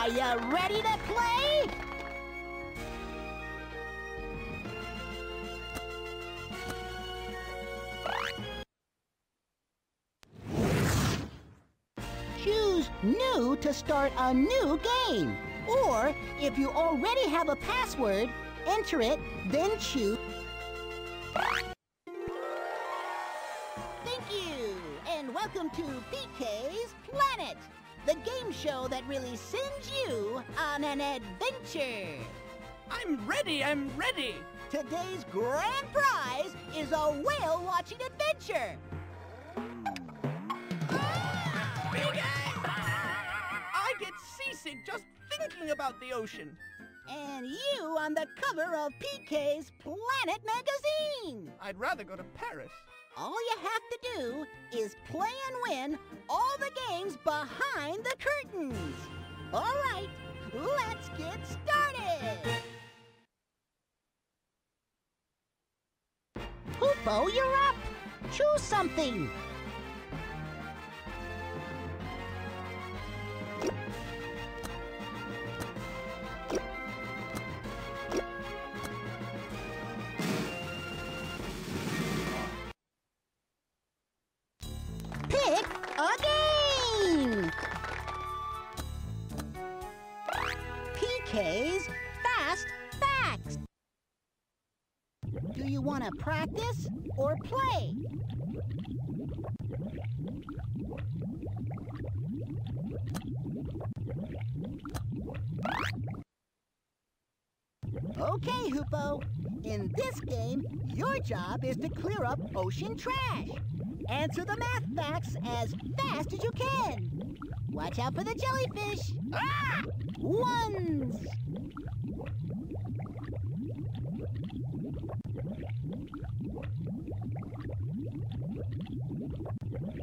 Are you ready to play? Choose New to start a new game. Or, if you already have a password, enter it, then choose... Thank you, and welcome to PK's Planet, the game show that really sends you on an adventure. I'm ready, I'm ready! Today's grand prize is a whale watching adventure. Ah! I get seasick just thinking about the ocean. And you on the cover of PK's Planet magazine. I'd rather go to Paris. All you have to do is play and win all the games behind the curtains. All right, let's get started. Hoopo, you're up. Choose something. Pick a game. PK's Fast Facts. Do you want to practice or play? Okay, Hoopo. In this game, your job is to clear up ocean trash. Answer the math facts as fast as you can. Watch out for the jellyfish. Ah! Ones. What?